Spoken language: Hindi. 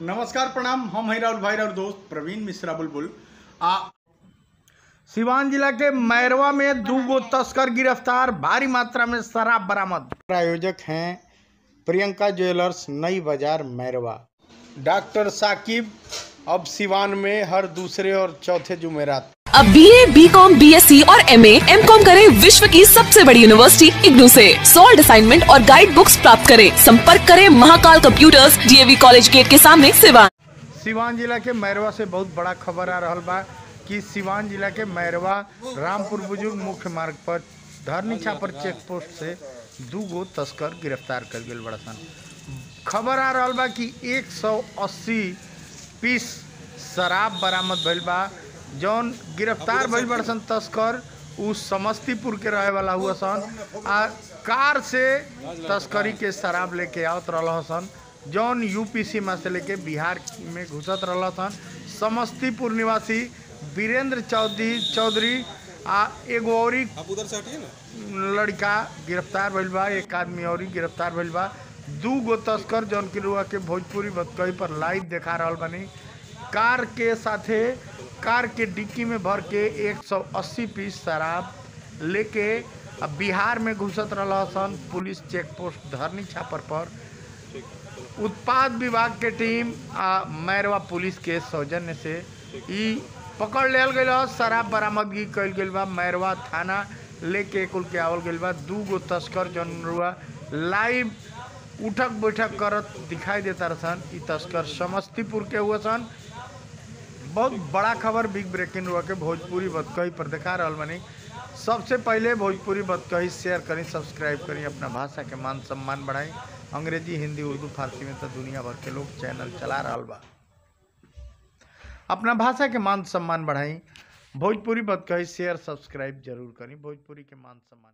नमस्कार, प्रणाम। हम हैं राहुल भाई और दोस्त प्रवीण मिश्रा बुलबुल। आ, सिवान जिला के मैरवा में दो गो तस्कर गिरफ़्तार, भारी मात्रा में शराब बरामद। प्रायोजक हैं प्रियंका ज्वेलर्स, नई बाज़ार, मैरवा। डॉक्टर साकिब, अब सिवान में हर दूसरे और चौथे जुमेरात। अब B A B com B S C और एम ए एम कॉम करें विश्व की सबसे बड़ी यूनिवर्सिटी इग्नू से। सॉल्ड असाइनमेंट और गाइड बुक्स प्राप्त करें। संपर्क करें Mahakal computers DAV college gate के सामने, सिवान। सिवान जिला के मैरवा से बहुत बड़ा खबर आ रहा बा कि सिवान जिला के मैरवा, रामपुर बुज़ुर्ग मुख्य मार्ग पर धरनी छापर चेक पोस्ट से दू गो तस्कर गिरफ़्तार कर गए बड़ा सन। खबर आ रहा बा कि 180 पीस शराब बरामद भइल बा। जौन गिरफ़्तार भइल बड़ा सन तस्कर उ समस्तीपुर के रहे वाला हुआ सन। आ कार से तस्करी के शराब लेके आवत रहा सन। जौन यूपी सीमा से लेके बिहार में घुसत रहा सन। समस्तीपुर निवासी वीरेंद्र चौधरी चौधरी आ एगो औरी लड़का गिरफ़्तार भइल बा एक आदमी और गिरफ़्तार भइल बा। दू गो तस्कर जौन की रुआ के भोजपुरी बतकही पर लाइव देखा रहल बानी। कार के साथे कार के डिक्की में भर के 180 पीस शराब लेके अब बिहार में घुसत रहा सन। Police check post Dharni Chhapar पर। उत्पाद विभाग के टीम आ मैरवा पुलिस के सौजन्य से ई पकड़ लेल गई शराब बरामदगी कल गई बा। मैरवा थाना लेके कुल के आवल गई बा। दू गो तस्कर जन रुआ लाइव उठक बैठक करत दिखाई देता रहसन ई तस्कर समस्तीपुर के हुआ सन। बहुत बड़ा खबर बिग ब्रेकिंग हुआ के भोजपुरी बतकही पर देखा रहल बनी। सबसे पहले भोजपुरी बतकही शेयर करी, सब्सक्राइब करी, अपना भाषा के मान सम्मान बढ़ाई। अंग्रेज़ी, हिंदी, उर्दू, फारसी में तो दुनिया भर के लोग चैनल चला रहा बा। अपना भाषा के मान सम्मान बढ़ाई। भोजपुरी बतकही शेयर, सब्सक्राइब ज़रूर करी। भोजपुरी के मान सम्मान